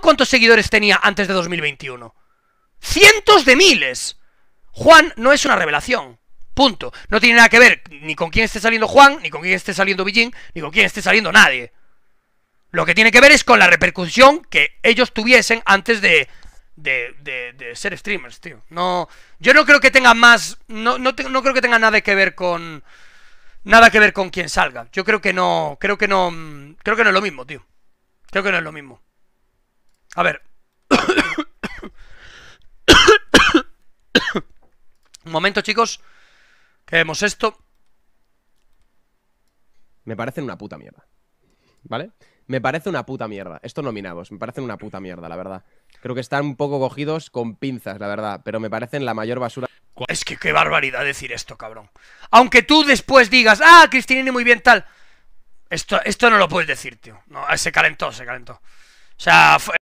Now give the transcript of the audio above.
cuántos seguidores tenía antes de 2021. ¡Cientos de miles! Juan no es una revelación. Punto. No tiene nada que ver ni con quién esté saliendo Juan, ni con quién esté saliendo Beijing, ni con quién esté saliendo nadie. Lo que tiene que ver es con la repercusión que ellos tuviesen antes de, de, ser streamers, tío. No, yo no creo que tenga más, no, no, creo que tenga nada que ver con, nada que ver con quién salga. Yo creo que no, creo que no, creo que no es lo mismo, tío. Creo que no es lo mismo. A ver. Un momento, chicos. Que vemos esto. Me parecen una puta mierda. ¿Vale? Me parece una puta mierda. Estos nominados, me parecen una puta mierda, la verdad. Creo que están un poco cogidos con pinzas, la verdad. Pero me parecen la mayor basura. Es que qué barbaridad decir esto, cabrón. Aunque tú después digas, ah, Cristinini muy bien tal. Esto, esto no lo puedes decir, tío. No, se calentó, se calentó. O sea, fue-